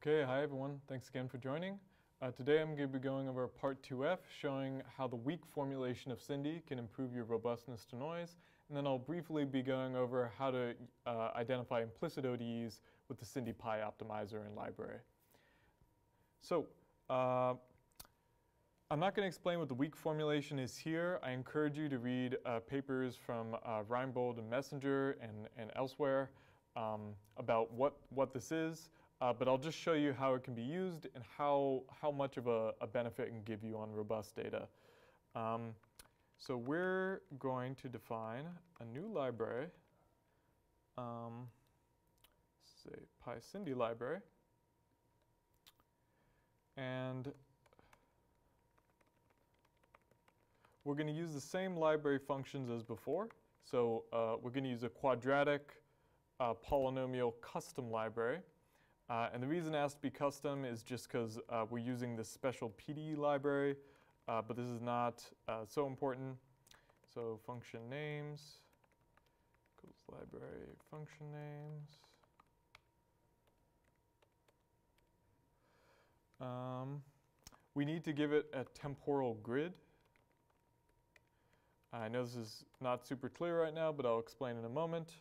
Okay, hi everyone. Thanks again for joining. Uh, today I'm going to be going over part 2f, showing how the weak formulation of SINDy can improve your robustness to noise. And then I'll briefly be going over how to uh, identify implicit ODEs with the SINDy-PI optimizer and library. So, uh, I'm not going to explain what the weak formulation is here. I encourage you to read uh, papers from uh, Reinbold and Messenger and, and elsewhere um, about what, what this is. Uh, but I'll just show you how it can be used and how, how much of a, a benefit it can give you on robust data. Um, so we're going to define a new library, um, say PySINDy library, and we're going to use the same library functions as before. So uh, we're going to use a quadratic uh, polynomial custom library. Uh, and the reason it has to be custom is just because uh, we're using this special PDE library, uh, but this is not uh, so important. So function names, equals library function names. Um, we need to give it a temporal grid. I know this is not super clear right now, but I'll explain in a moment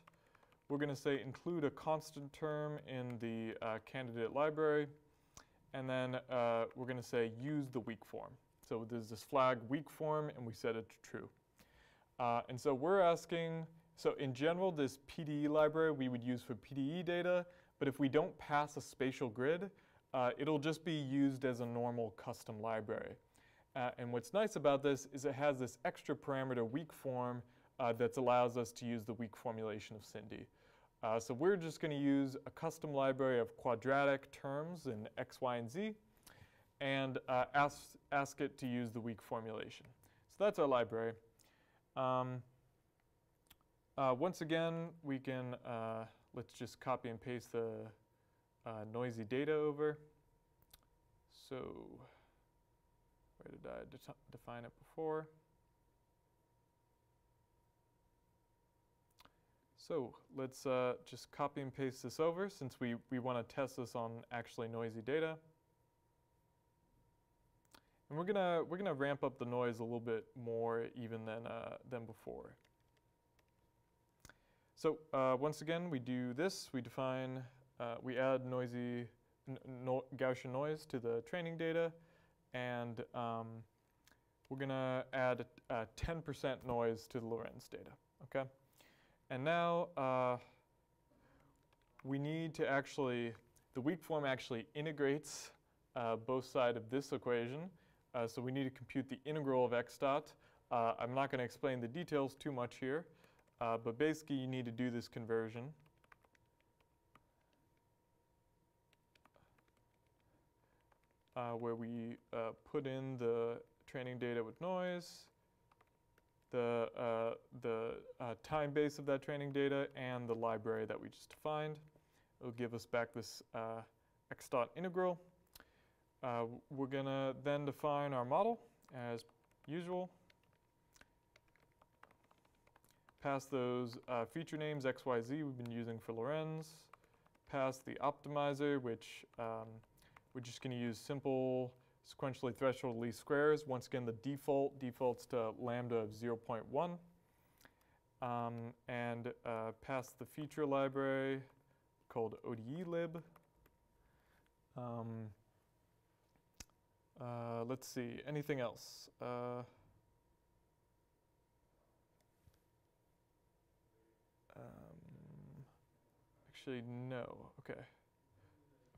we're going to say include a constant term in the uh, candidate library. And then uh, we're going to say use the weak form. So there's this flag weak form, and we set it to true. Uh, and so we're asking, so in general, this PDE library we would use for PDE data. But if we don't pass a spatial grid, uh, it'll just be used as a normal custom library. Uh, and what's nice about this is it has this extra parameter weak form uh, that allows us to use the weak formulation of SINDy. Uh, so we're just going to use a custom library of quadratic terms in x, y, and z, and uh, ask, ask it to use the weak formulation. So that's our library. Um, uh, once again, we can, uh, let's just copy and paste the uh, noisy data over. So where did I de define it before? So let's uh, just copy and paste this over since we, we want to test this on actually noisy data. And we're gonna we're gonna ramp up the noise a little bit more even than uh, than before. So uh, once again, we do this. We define uh, we add noisy no Gaussian noise to the training data, and um, we're gonna add 10% noise to the Lorenz data. Okay. And now uh, we need to actually, the weak form actually integrates uh, both sides of this equation. Uh, so we need to compute the integral of x dot. Uh, I'm not going to explain the details too much here, uh, but basically you need to do this conversion. Uh, where we put in the training data with noise, the, uh, the uh, time base of that training data and the library that we just defined. It'll give us back this uh, x dot integral. Uh, we're going to then define our model as usual. Pass those uh, feature names XYZ we've been using for Lorenz. Pass the optimizer, which um, we're just going to use simple sequentially threshold least squares. Once again, the default defaults to lambda of 0.1. Um, and uh, pass the feature library called ODElib. Um, uh, let's see, anything else? Uh, um, actually, no. Okay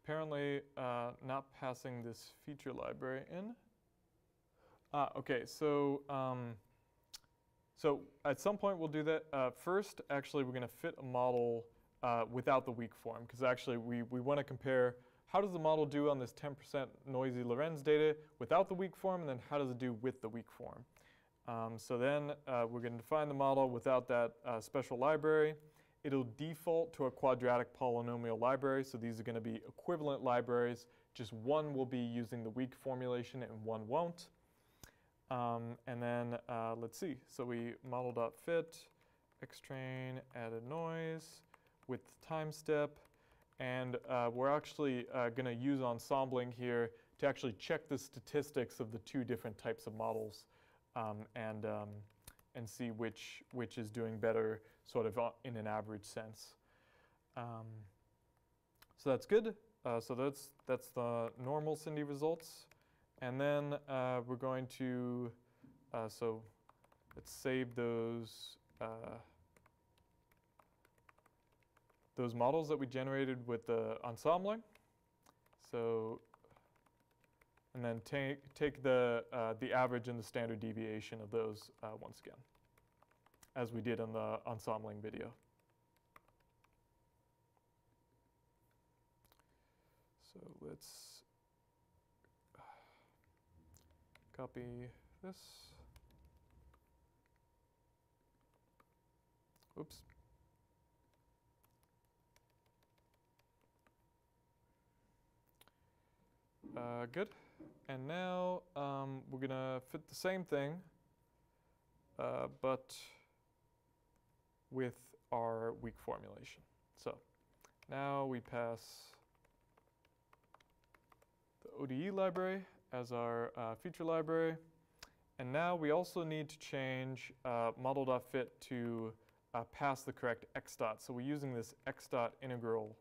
apparently uh, not passing this feature library in. Ah, okay, so um, so at some point we'll do that. Uh, first, actually, we're going to fit a model uh, without the weak form because actually we, we want to compare how does the model do on this 10% noisy Lorenz data without the weak form, and then how does it do with the weak form. Um, so then uh, we're going to define the model without that uh, special library. It'll default to a quadratic polynomial library, so these are going to be equivalent libraries. Just one will be using the weak formulation and one won't. Um, and then uh, let's see. So we model.fit, xtrain, added noise with time step, and uh, we're actually uh, going to use ensembling here to actually check the statistics of the two different types of models um, and, um, and see which, which is doing better sort of uh, in an average sense. Um, so that's good. Uh, so that's, that's the normal SINDy results. And then uh, we're going to, uh, so let's save those those models that we generated with the ensembling. So, and then take, take the, uh, the average and the standard deviation of those uh, once again, as we did in the ensembling video. So let's copy this. Oops. Uh, good. And now um, we're going to fit the same thing, uh, but with our weak formulation. So now we pass the ODE library as our uh, feature library. And now we also need to change uh, model.fit to uh, pass the correct x dot. So we're using this x dot integral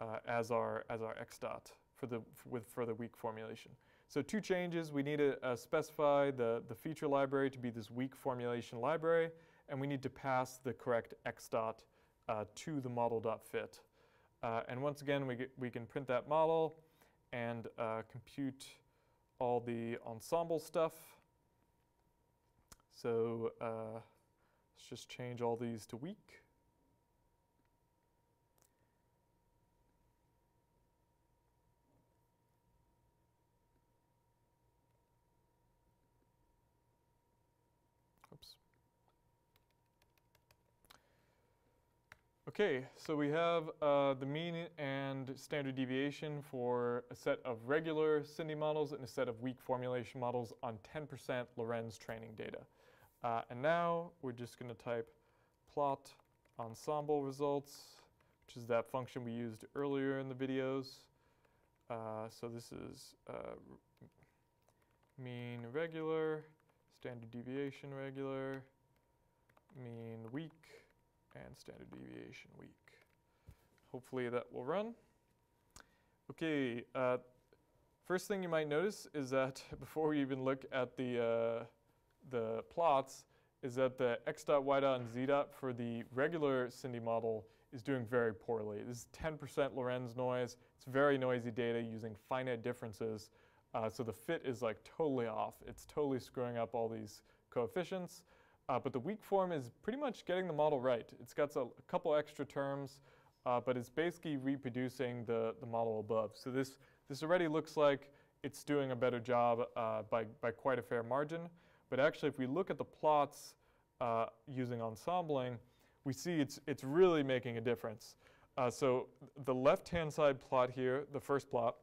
uh, as our as our x dot for the with for the weak formulation. So two changes: we need to uh, specify the the feature library to be this weak formulation library, and we need to pass the correct x dot uh, to the model.fit. Uh, and once again, we get, we can print that model and uh, compute all the ensemble stuff. So uh, let's just change all these to weak. Okay, so we have uh, the mean and standard deviation for a set of regular SINDy models and a set of weak formulation models on 10% Lorenz training data. Uh, and now we're just going to type plot ensemble results, which is that function we used earlier in the videos. Uh, so this is uh, mean regular, standard deviation regular, mean weak, and standard deviation weak. Hopefully that will run. Okay, uh, first thing you might notice is that before we even look at the, uh, the plots, is that the x dot, y dot, and z dot for the regular SINDy model is doing very poorly. This is 10% Lorenz noise. It's very noisy data using finite differences. Uh, so the fit is like totally off. It's totally screwing up all these coefficients. Uh, but the weak form is pretty much getting the model right. It's got a, a couple extra terms, uh, but it's basically reproducing the, the model above. So this, this already looks like it's doing a better job uh, by, by quite a fair margin. But actually, if we look at the plots uh, using ensembling, we see it's, it's really making a difference. Uh, so the left-hand side plot here, the first plot,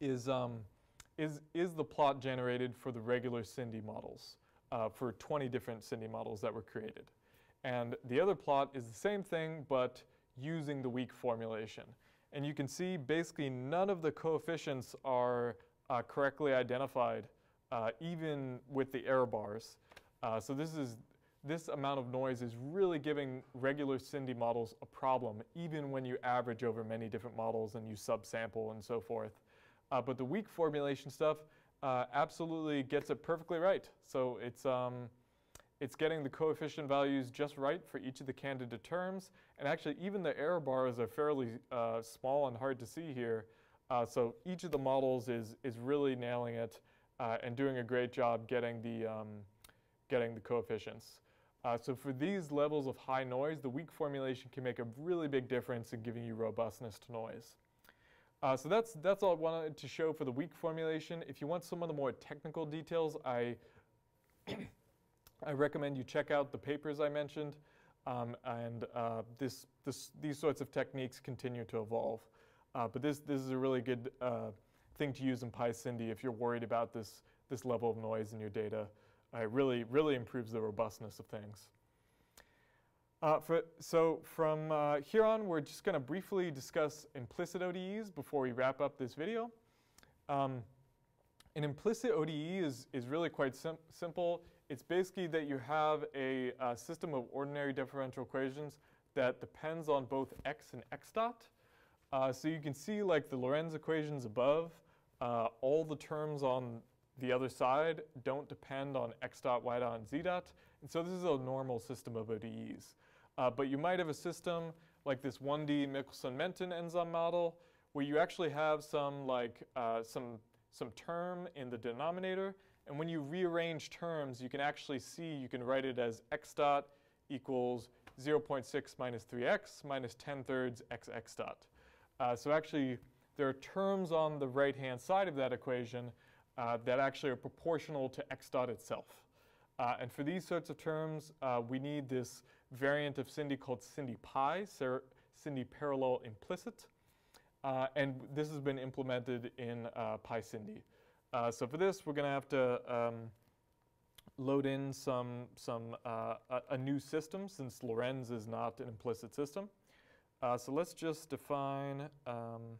is, um, is, is the plot generated for the regular SINDy models uh, for 20 different SINDy models that were created. And the other plot is the same thing, but using the weak formulation. And you can see basically none of the coefficients are uh, correctly identified, uh, even with the error bars. Uh, so this is this amount of noise is really giving regular SINDy models a problem, even when you average over many different models and you subsample and so forth. Uh, but the weak formulation stuff, uh, absolutely gets it perfectly right. So it's, um, it's getting the coefficient values just right for each of the candidate terms. And actually, even the error bars are fairly uh, small and hard to see here. Uh, so each of the models is, is really nailing it uh, and doing a great job getting the, um, getting the coefficients. Uh, so for these levels of high noise, the weak formulation can make a really big difference in giving you robustness to noise. Uh, so that's, that's all I wanted to show for the weak formulation. If you want some of the more technical details, I, I recommend you check out the papers I mentioned. Um, and uh, this, this, these sorts of techniques continue to evolve. Uh, but this, this is a really good uh, thing to use in PySINDy if you're worried about this, this level of noise in your data. it really, really improves the robustness of things. Uh, for, so from uh, here on, we're just going to briefly discuss implicit ODEs before we wrap up this video. Um, an implicit ODE is, is really quite sim simple. It's basically that you have a, a, system of ordinary differential equations that depends on both x and x dot. Uh, so you can see like the Lorenz equations above, uh, all the terms on the other side don't depend on x dot, y dot, and z dot. And so this is a normal system of ODEs. Uh, but you might have a system like this 1D Michaelis-Menten enzyme model where you actually have some like uh, some some term in the denominator. And when you rearrange terms, you can actually see, you can write it as x dot equals 0.6 minus 3x minus 10 thirds xx dot. Uh, so actually, there are terms on the right-hand side of that equation uh, that actually are proportional to x dot itself. Uh, and for these sorts of terms, uh, we need this variant of SINDy called Cindy Pi, SINDy Parallel Implicit. Uh, and this has been implemented in uh, PySINDy. Uh, so for this, we're going to have to um, load in some, some uh, a, a, new system since Lorenz is not an implicit system. Uh, so let's just define um,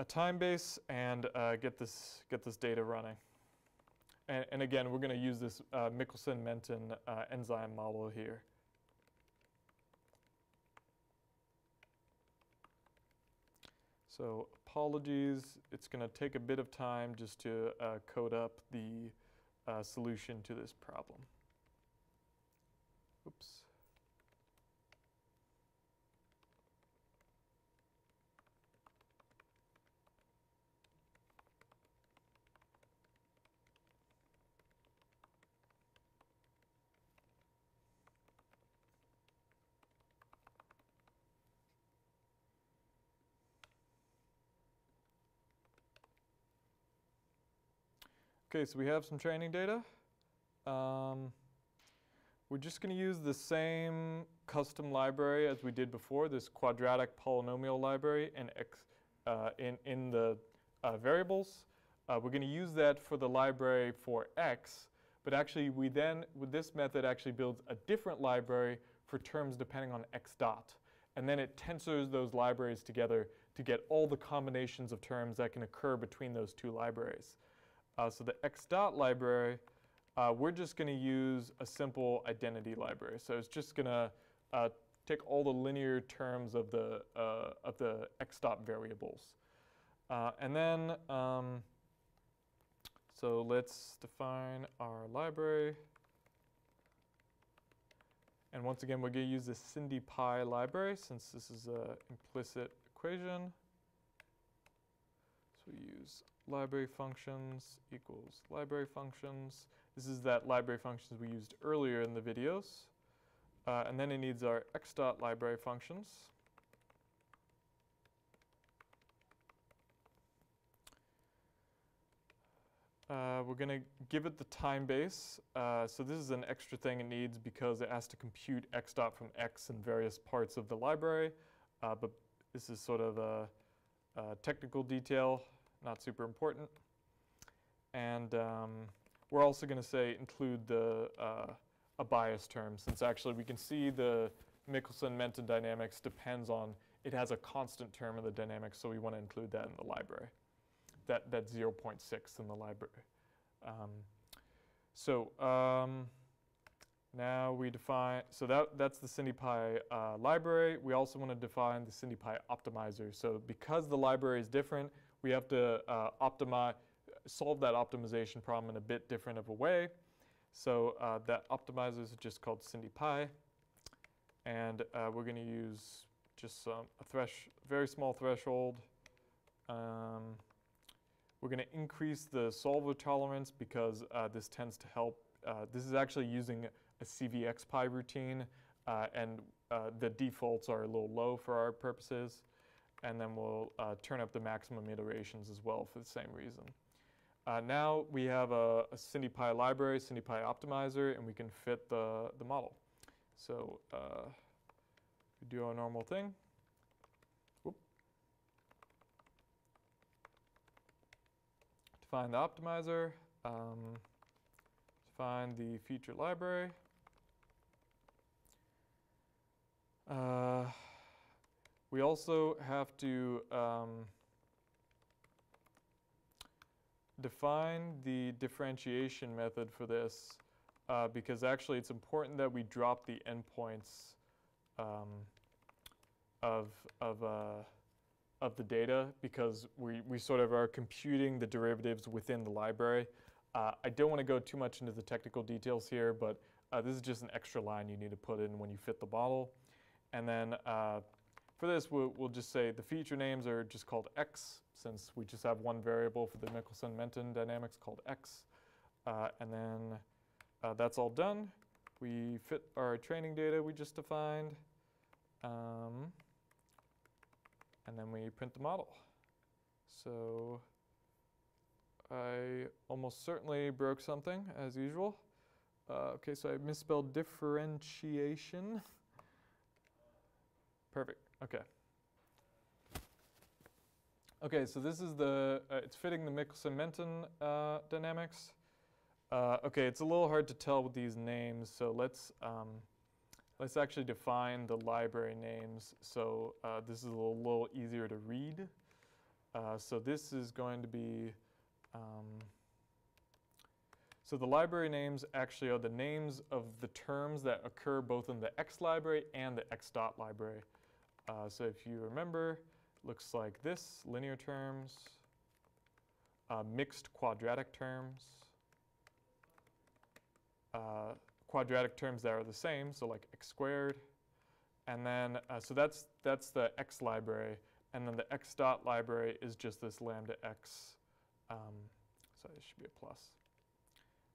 a time base and get, this, get this data running. And, and again, we're going to use this Michaelis-Menten enzyme model here. So apologies, it's going to take a bit of time just to uh, code up the uh, solution to this problem. Oops. Okay, so we have some training data. Um, we're just going to use the same custom library as we did before, this quadratic polynomial library in, x, uh, in, in the uh, variables. Uh, we're going to use that for the library for x, but actually we then, with this method, actually builds a different library for terms depending on x dot. And then it tensors those libraries together to get all the combinations of terms that can occur between those two libraries. Uh, so the x dot library, uh, we're just going to use a simple identity library. So it's just going to uh, take all the linear terms of the, uh, of the x dot variables. Uh, and then, um, so let's define our library. And once again, we're going to use the SINDy-PI library since this is an implicit equation. So we use library functions equals library functions. This is that library functions we used earlier in the videos. Uh, and then it needs our x dot library functions. Uh, we're going to give it the time base. Uh, so this is an extra thing it needs because it has to compute x dot from x in various parts of the library. Uh, but this is sort of a, a technical detail not super important. And um, we're also going to say include the uh, a bias term, since actually we can see the Michaelis-Menten dynamics depends on, it has a constant term in the dynamics, so we want to include that in the library, that, that 0.6 in the library. Um, so um, now we define, so that, that's the SINDy-PI uh, library. We also want to define the SINDy-PI optimizer. So because the library is different, we have to uh, optimize, solve that optimization problem in a bit different of a way. So uh, that optimizer is just called SINDy-PI. And uh, we're going to use just a thresh, very small threshold. Um, we're going to increase the solver tolerance because uh, this tends to help. Uh, this is actually using a CVXPY routine, uh, and the defaults are a little low for our purposes and then we'll uh, turn up the maximum iterations as well for the same reason. Uh, now we have a, a SINDy-PI library, SINDy-PI optimizer, and we can fit the, the model. So uh, we do our normal thing. Whoop. Define the optimizer, um, define the feature library, Uh, we also have to um, define the differentiation method for this uh, because actually it's important that we drop the endpoints um, of, of, uh, of the data because we, we sort of are computing the derivatives within the library. Uh, I don't want to go too much into the technical details here, but uh, this is just an extra line you need to put in when you fit the model. And then uh, for this, we'll, we'll, just say the feature names are just called x, since we just have one variable for the Michaelis-Menten dynamics called x. Uh, and then uh, that's all done. We fit our training data we just defined. Um, and then we print the model. So I almost certainly broke something, as usual. Uh, okay, so I misspelled differentiation. Perfect, okay. Okay, so this is the, uh, it's fitting the Michaelis-Menten uh, dynamics. Uh, okay, it's a little hard to tell with these names, so let's, um, let's actually define the library names. So uh, this is a little, little, easier to read. Uh, so this is going to be, um, so the library names actually are the names of the terms that occur both in the X library and the X dot library. Uh, so if you remember, looks like this, linear terms, uh, mixed quadratic terms, uh, quadratic terms that are the same, so like x squared. And then, uh, so that's, that's the x library. And then the x dot library is just this lambda x. Um, so it should be a plus.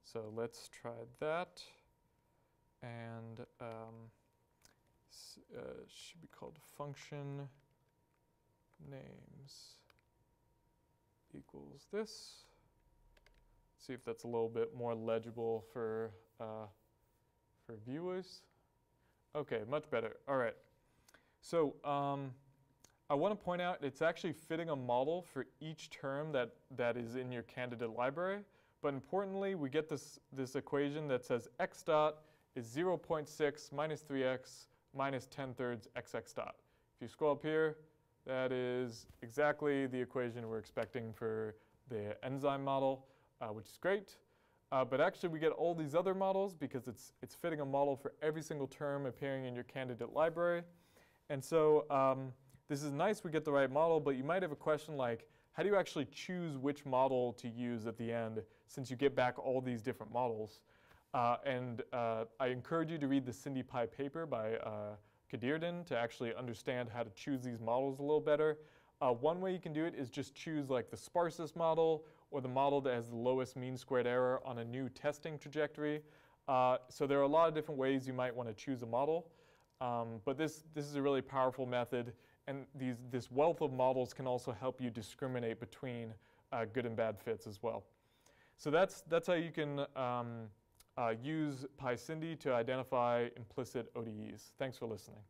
So let's try that. And um, uh, should be called function names equals this. See if that's a little bit more legible for uh, for viewers. Okay, much better. All right. So um, I want to point out it's actually fitting a model for each term that, that is in your candidate library. But importantly, we get this, this equation that says x dot is 0.6 minus 3x minus 10 thirds xx dot. If you scroll up here, that is exactly the equation we're expecting for the enzyme model, uh, which is great. Uh, but actually, we get all these other models because it's, it's fitting a model for every single term appearing in your candidate library. And so um, this is nice we get the right model, but you might have a question like, how do you actually choose which model to use at the end since you get back all these different models? Uh, and uh, I encourage you to read the SINDy SINDy-PI paper by uh, to actually understand how to choose these models a little better. Uh, one way you can do it is just choose like the sparsest model or the model that has the lowest mean squared error on a new testing trajectory. Uh, so there are a lot of different ways you might want to choose a model. Um, but this, this is a really powerful method. And these, this wealth of models can also help you discriminate between uh, good and bad fits as well. So that's, that's how you can um, uh, use PySINDy to identify implicit ODEs. Thanks for listening.